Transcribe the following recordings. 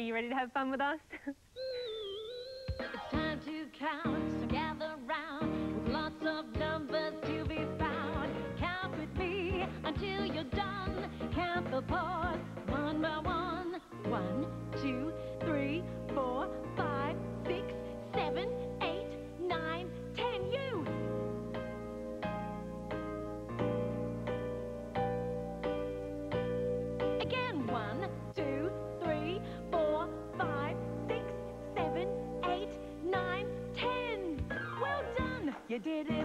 Are you ready to have fun with us? It's time to count, so did it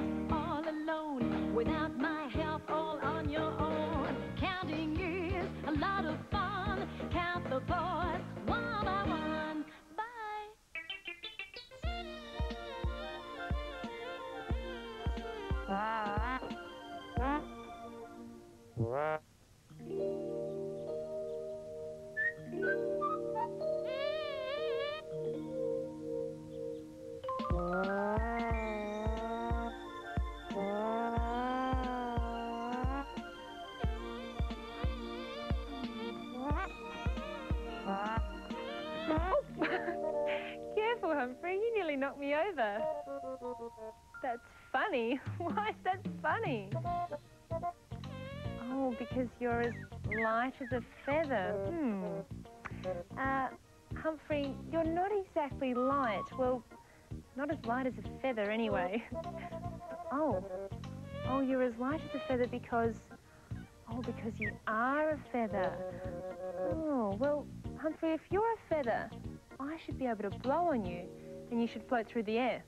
funny. Why is that funny? Oh, because you're as light as a feather. Hmm. Uh, Humphrey, you're not exactly light. Well, not as light as a feather anyway. Oh. Oh, you're as light as a feather because... Oh, because you are a feather. Oh, well, Humphrey, if you're a feather, I should be able to blow on you and you should float through the air.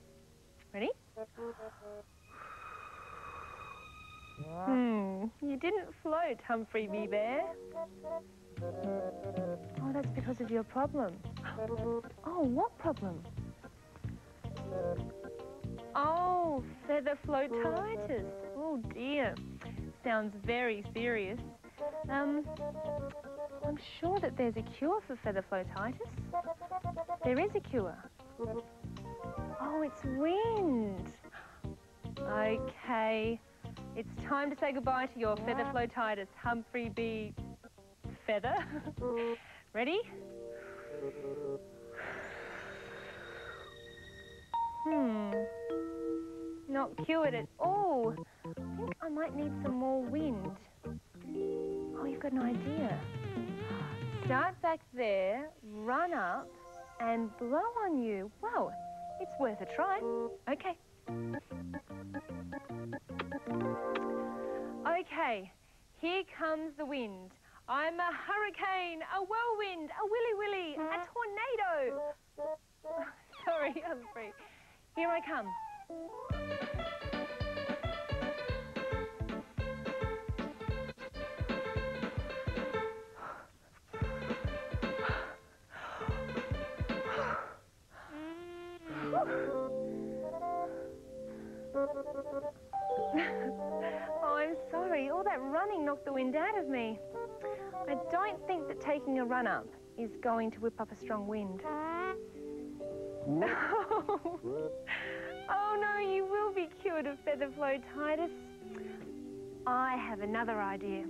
Ready? Hmm, you didn't float, Humphrey B. Bear. Oh, that's because of your problem. Oh, what problem? Oh, feather floatitis. Oh dear. Sounds very serious. Um, I'm sure that there's a cure for feather floatitis. There is a cure. Oh, it's wind. Okay. It's time to say goodbye to your feather floatitis, Humphrey B. Feather. Ready? Hmm. Not cured at all. I think I might need some more wind. Oh, you've got an idea. Start back there, run up, and blow on you. Well, it's worth a try. Okay. Okay, here comes the wind. I'm a hurricane, a whirlwind, a willy willy, a tornado. Sorry, I'm free. Here I come. Sorry. All that running knocked the wind out of me. I don't think that taking a run up is going to whip up a strong wind. No. oh, no, you will be cured of feather flow, floatitis. I have another idea.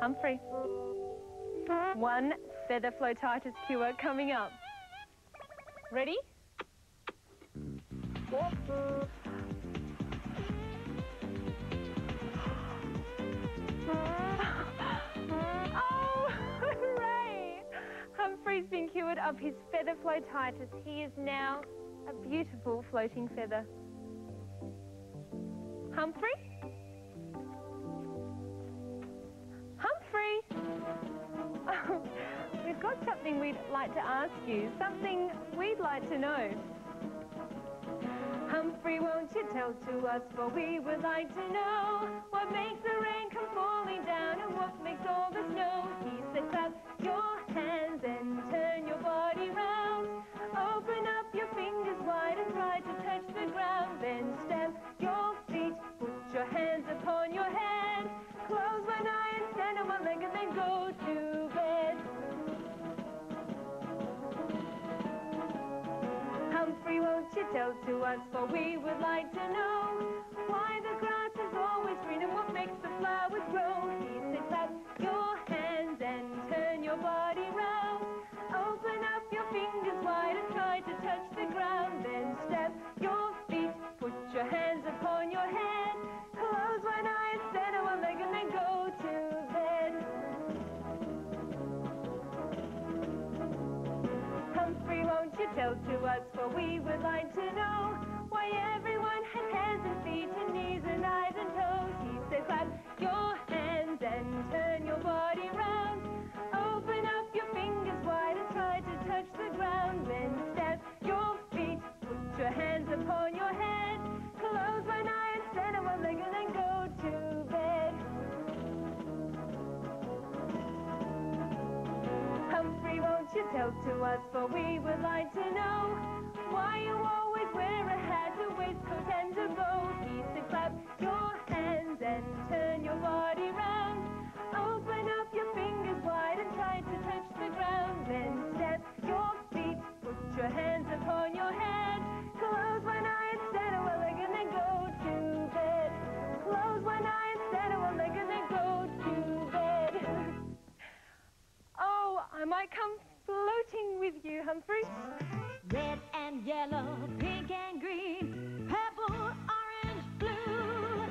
Humphrey. One feather floatitis cure coming up. Ready? Oh, hooray! Humphrey's been cured of his feather floatitis. He is now a beautiful floating feather. Humphrey? Humphrey! Like to ask you, something we'd like to know. Humphrey, won't you tell to us, for we would like to know what makes the tell to us, for we would like to know why everyone has hands and feet and knees and eyes and toes. He said, clap your hands and turn your body round. Open up your fingers wide and try to touch the ground. Then step your feet, put your hands upon your head. Close one eye and stand on one leg and then go to bed. Humphrey, won't you tell to us, for we would like to I come floating with you, Humphrey. Red and yellow, pink and green, purple, orange, blue.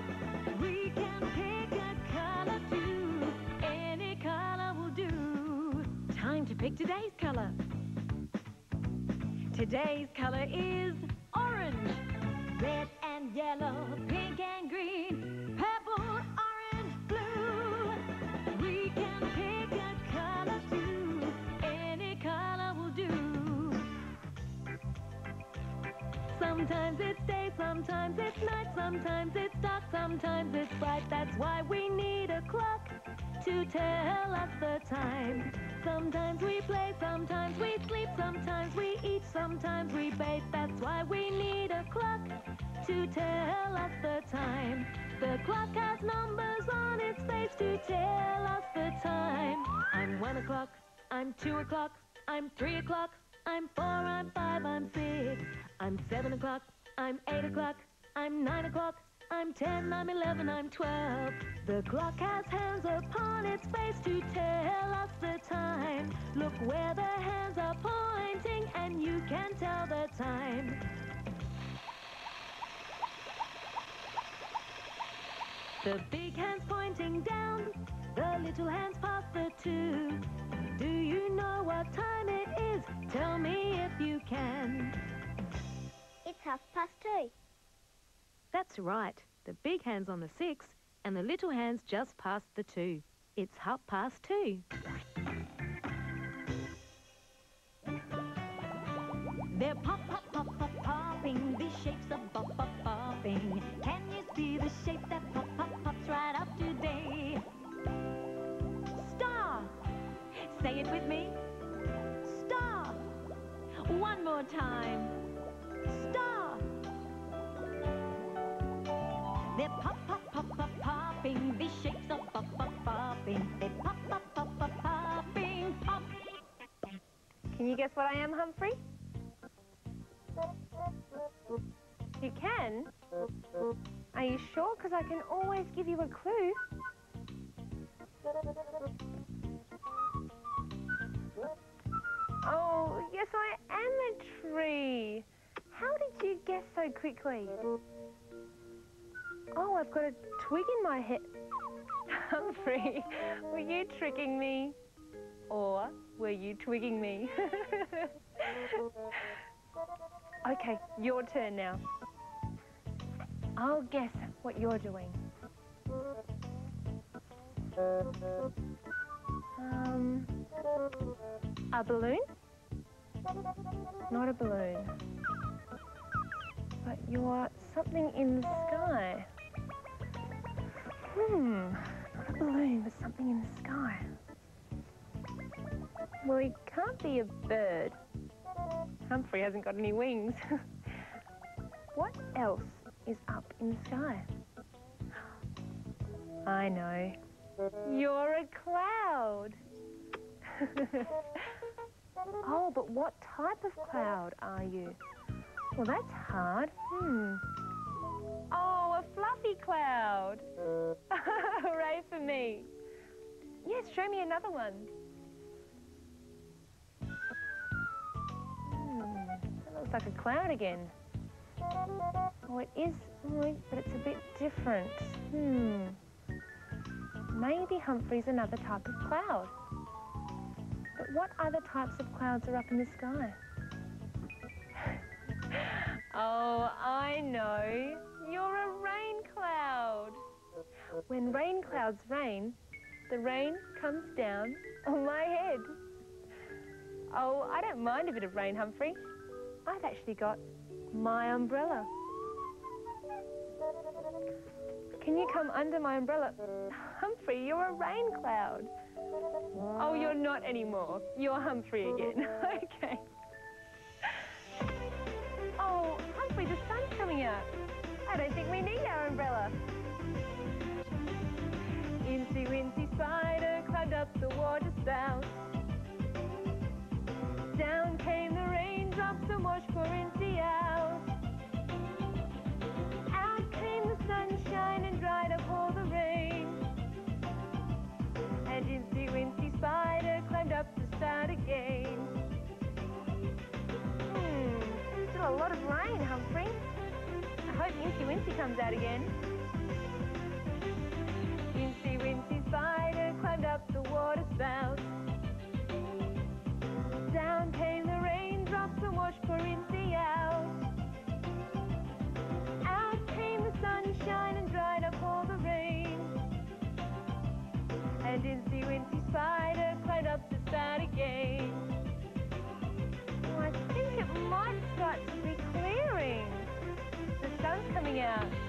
We can pick a color too. Any color will do. Time to pick today's color. Today's color is orange. Red and yellow, pink and green, Sometimes it's day, sometimes it's night, sometimes it's dark, sometimes it's bright. That's why we need a clock to tell us the time. Sometimes we play, sometimes we sleep, sometimes we eat, sometimes we bathe. That's why we need a clock to tell us the time. The clock has numbers on its face to tell us the time. I'm one o'clock, I'm two o'clock, I'm three o'clock, I'm four, I'm five, I'm six, I'm seven o'clock, I'm eight o'clock, I'm nine o'clock, I'm ten, I'm eleven, I'm twelve. The clock has hands upon its face to tell us the time. Look where the hands are pointing, and you can tell the time. The big hand's pointing down, the little hand's past the two. Do you know what time it is? Tell me if you can. It's half past two. That's right. The big hand's on the six, and the little hand's just past the two. It's half past two. Time. Star. They're pop, pop, pop, pop, popping. These shapes are pop, pop, popping. They pop, pop, pop, pop, popping, pop. Can you guess what I am, Humphrey? So quickly? Oh, I've got a twig in my head. Humphrey, were you tricking me? Or were you twigging me? okay, your turn now. I'll guess what you're doing. Um, a balloon? Not a balloon. But you're something in the sky. Hmm, not a balloon, but something in the sky. Well, he can't be a bird. Humphrey hasn't got any wings. what else is up in the sky? I know. You're a cloud. oh, but what type of cloud are you? Well, that's hard. Hmm. Oh, a fluffy cloud. Hooray for me. Yes, show me another one. Hmm, that looks like a cloud again. Oh, it is, oh, but it's a bit different. Hmm. Maybe Humphrey's another type of cloud. But what other types of clouds are up in the sky? Oh, I know. You're a rain cloud. When rain clouds rain, the rain comes down on my head. Oh, I don't mind a bit of rain, Humphrey. I've actually got my umbrella. Can you come under my umbrella? Humphrey, you're a rain cloud. Oh, you're not anymore. You're Humphrey again. okay. Oh, the sun's coming out. I don't think we need our umbrella. Incy Wincy Spider climbed up the water spout. Down came the raindrops and washed poor Incy out. Out came the sunshine and dried up all the rain. And Incy Wincy Spider climbed up the spout again. A lot of rain, Humphrey. I hope Incy Wincy comes out again. Incy Wincy Spider climbed up the water spout. Down came the raindrops and washed poor Incy out. Sun's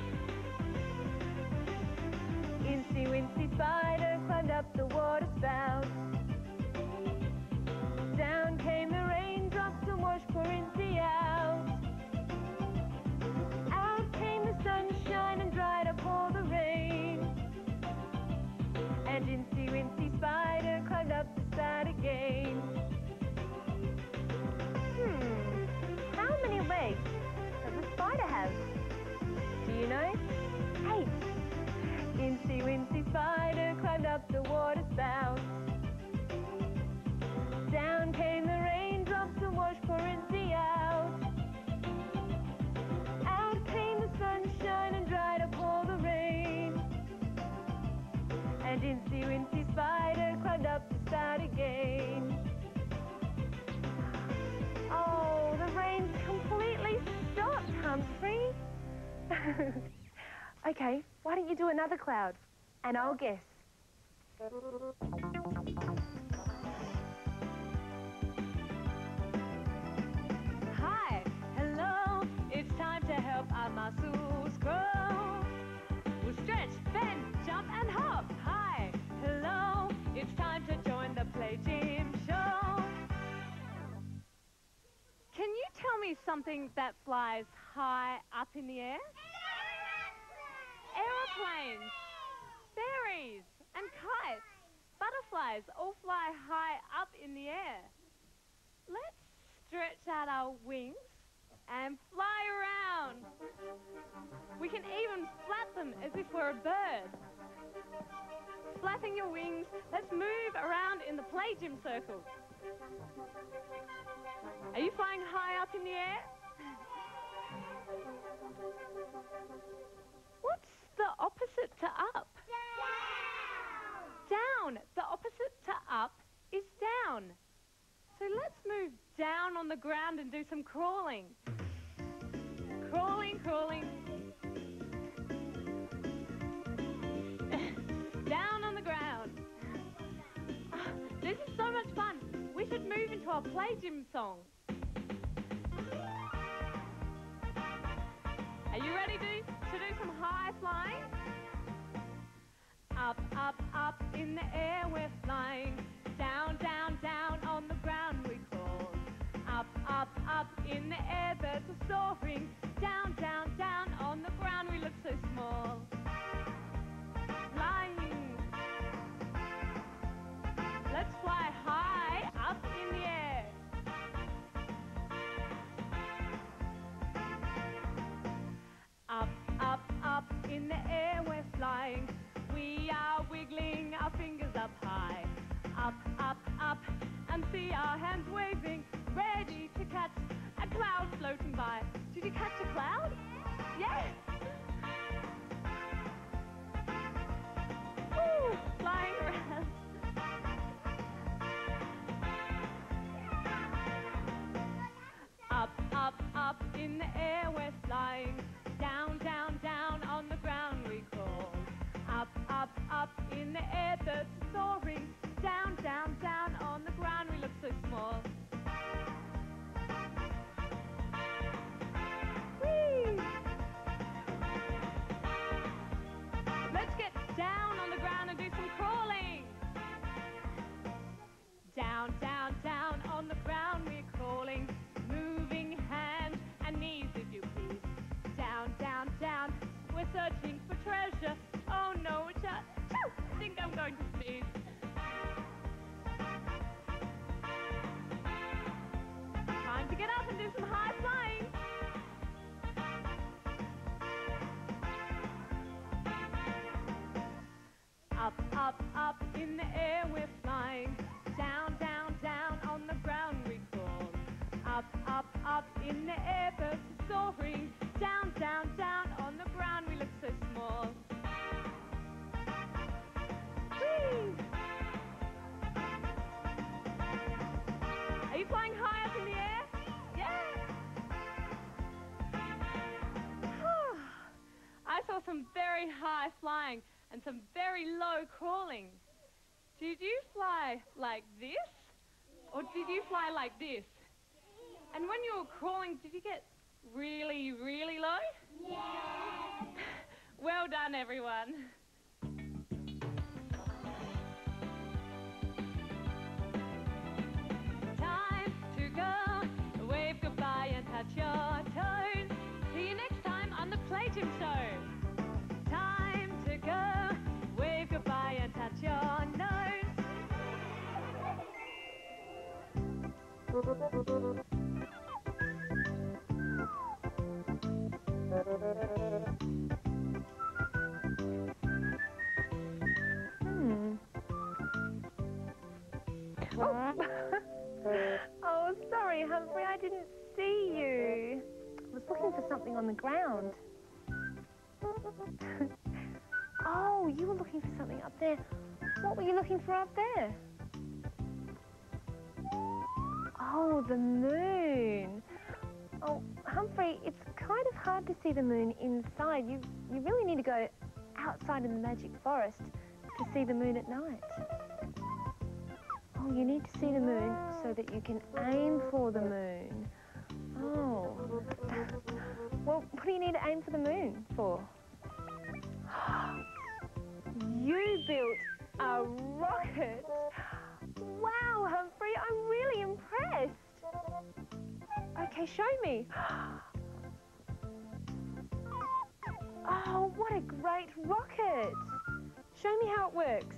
don't you do another cloud? And I'll guess. Hi, hello, it's time to help our muscles grow. We'll stretch, bend, jump and hop. Hi, hello, it's time to join the Play Gym Show. Can you tell me something that flies high up in the air? All fly high up in the air. Let's stretch out our wings and fly around. We can even flap them as if we're a bird. Flapping your wings, let's move around in the play gym circle. Are you flying high up in the air? What's the opposite to up? The opposite to up is down. So let's move down on the ground and do some crawling. Crawling, crawling. down on the ground. This is so much fun. We should move into our play gym song. Are you ready to, to do some high flying? Up, up, up in the air we're flying. Down, down, down on the ground we crawl. Up, up, up in the air birds are soaring. Down, down, down on the ground we look so small. Flying. Let's fly high up in the air. Up, up, up in the air we're flying. We are wiggling our fingers up high, up, up, up, and see our hands waving, ready to catch a cloud floating by. Did you catch a cloud? Yes! Woo! Up, in the air birds are soaring. Down, down, down on the ground we look so small. Whee! Are you flying high up in the air? Yeah! I saw some very high flying and some very low crawling. Did you fly like this? Or did you fly like this? And when you were crawling, did you get really, really low? Yeah. well done, everyone. Time to go. Wave goodbye and touch your toes. See you next time on the Play Gym Show. Time to go. Wave goodbye and touch your nose. Oh. oh, sorry, Humphrey. I didn't see you. I was looking for something on the ground. oh, you were looking for something up there. What were you looking for up there? Oh, the moon. Oh, Humphrey, it's kind of hard to see the moon inside. You, you really need to go outside in the magic forest to see the moon at night. Oh, you need to see the moon so that you can aim for the moon. Oh. Well, what do you need to aim for the moon for? You built a rocket. Wow, Humphrey, Okay, show me. Oh, what a great rocket. Show me how it works.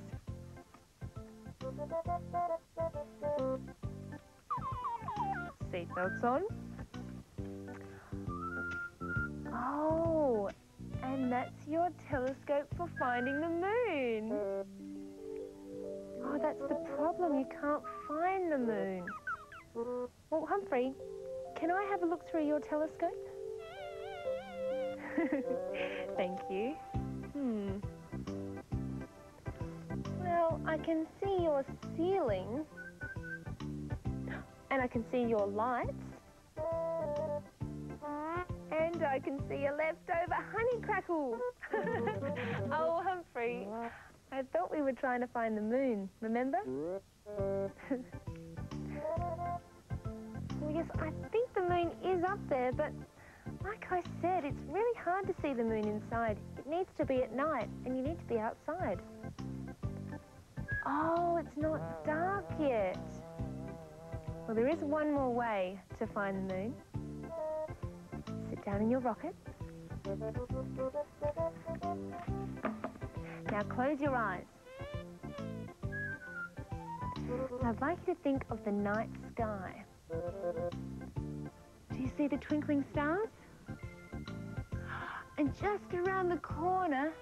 Seatbelts on. Oh, and that's your telescope for finding the moon. Oh, that's the problem. You can't find the moon. Well, Humphrey, can I have a look through your telescope? Thank you. Hmm. Well, I can see your ceiling. And I can see your lights. And I can see a leftover honey crackle. oh, Humphrey, I thought we were trying to find the moon, remember? yes, I think the moon is up there, but like I said, it's really hard to see the moon inside. It needs to be at night, and you need to be outside. Oh, it's not dark yet. Well, there is one more way to find the moon. Sit down in your rocket. Now close your eyes. I'd like you to think of the night sky. Do you see the twinkling stars? And just around the corner,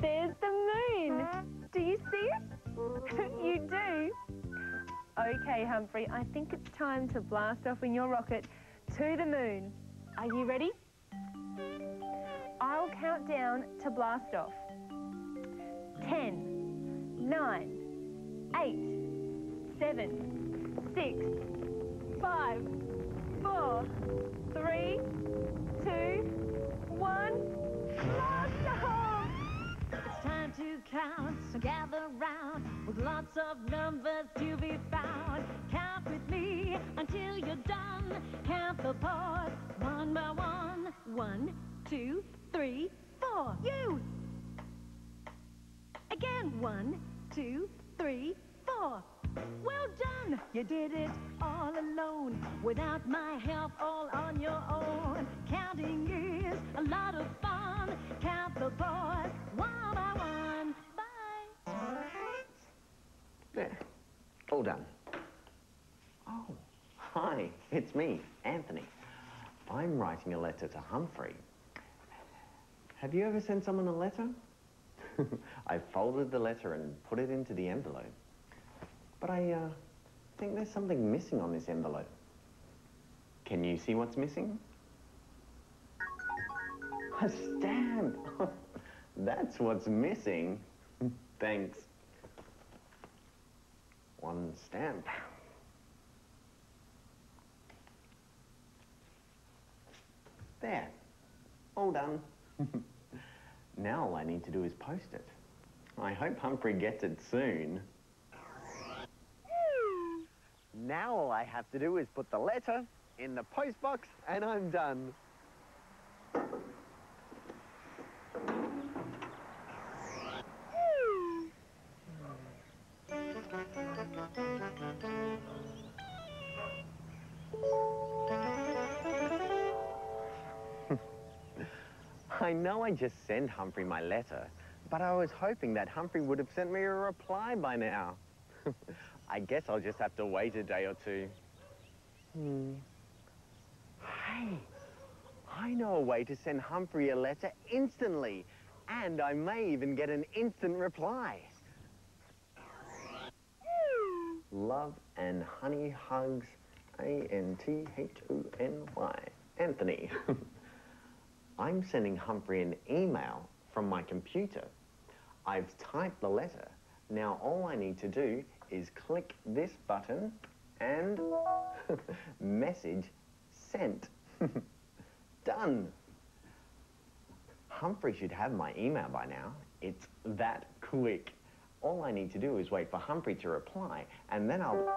there's the moon. Do you see it? you do? Okay, Humphrey, I think it's time to blast off in your rocket to the moon. Are you ready? I'll count down to blast off. Ten, nine, eight, seven, six, five, four, three, two, one. Blast off! It's time to count, so gather round with lots of numbers to be found. Count with me until you're done. Count the paws one by one. One, two, three, four. You! Again, one, two, three, four. Well done! You did it all alone, without my help, all on your own. Counting is a lot of fun. Count the boys one by one. Bye. There. All done. Oh, hi. It's me, Anthony. I'm writing a letter to Humphrey. Have you ever sent someone a letter? I folded the letter and put it into the envelope. But I uh, think there's something missing on this envelope. Can you see what's missing? A stamp! That's what's missing. Thanks. One stamp. There. All done. now all I need to do is post it. I hope Humphrey gets it soon. Now all I have to do is put the letter in the post box and I'm done. I know I just sent Humphrey my letter, but I was hoping that Humphrey would have sent me a reply by now. I guess I'll just have to wait a day or two. Hmm. Hey, I know a way to send Humphrey a letter instantly, and I may even get an instant reply. Love and honey hugs, A-N-T-H-O-N-Y. Anthony. I'm sending Humphrey an email from my computer. I've typed the letter. Now all I need to do is click this button and message sent. Done. Humphrey should have my email by now. It's that quick. All I need to do is wait for Humphrey to reply, and then I'll...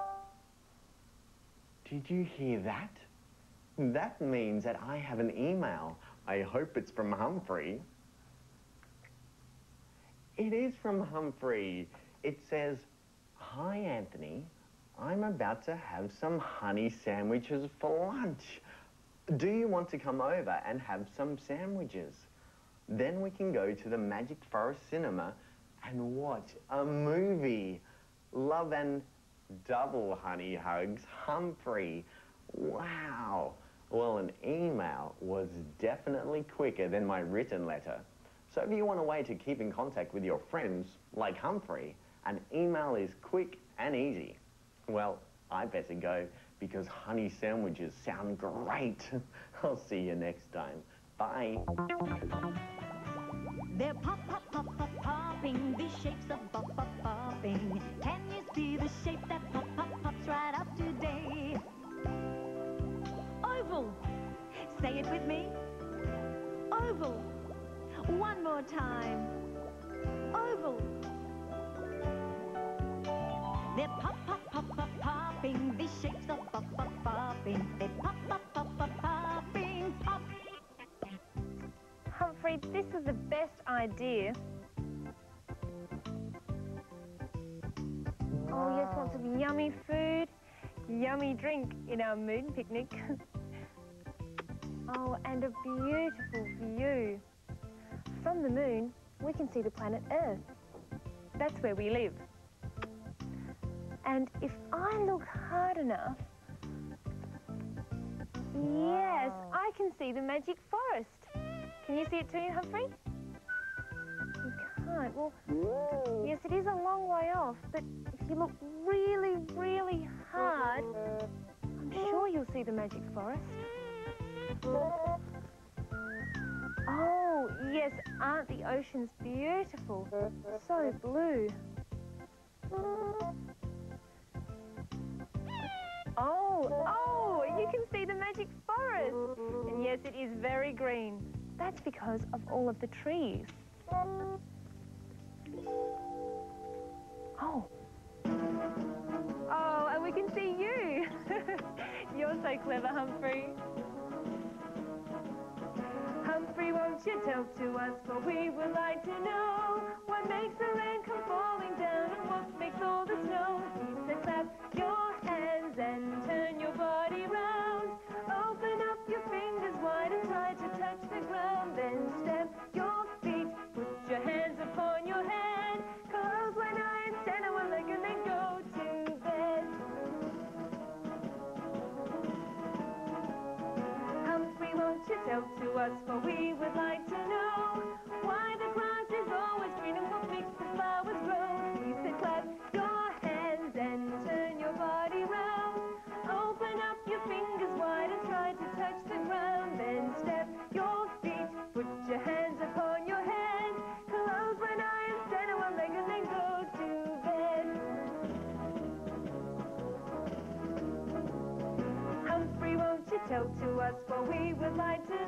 Did you hear that? That means that I have an email. I hope it's from Humphrey. It is from Humphrey. It says, Hi, Anthony. I'm about to have some honey sandwiches for lunch. Do you want to come over and have some sandwiches? Then we can go to the Magic Forest Cinema and watch a movie. Love and double honey hugs, Humphrey. Wow. Well, an email was definitely quicker than my written letter. So if you want a way to keep in contact with your friends, like Humphrey, an email is quick and easy. Well, I better go because honey sandwiches sound great. I'll see you next time. Bye. They're pop, pop, pop, pop, popping. These shapes are pop, pop, popping. Can you see the shape that pop, pop, pops right up today? Oval. Say it with me. Oval. One more time. Oval. This is the best idea. Oh, yes, lots of yummy food, yummy drink in our moon picnic. oh, and a beautiful view. From the moon, we can see the planet Earth. That's where we live. And if I look hard enough, yes, I can see the magic forest. Can you see it too, Humphrey? You can't. Well, yes, it is a long way off, but if you look really, really hard, I'm sure you'll see the magic forest. Oh, yes, aren't the oceans beautiful? So blue. Oh, oh, you can see the magic forest. And yes, it is very green. That's because of all of the trees. Oh. Oh, and we can see you. You're so clever, Humphrey. Humphrey, won't you tell to us, for we would like to know what makes the rain come falling down and what makes all the snow. He said, clap your hands and turn your body round. Open up your fingers touch the ground. Then step tell to us, for we would like to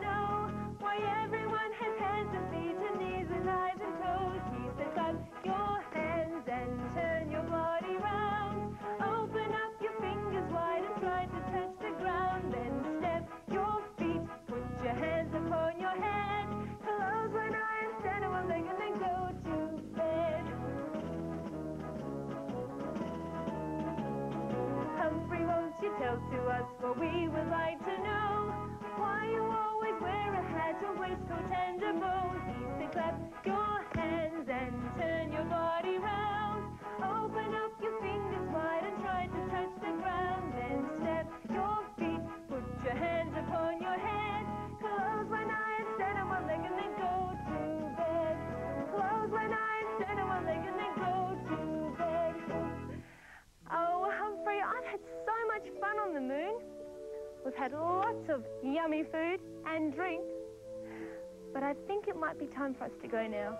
We've had lots of yummy food and drink. But I think it might be time for us to go now.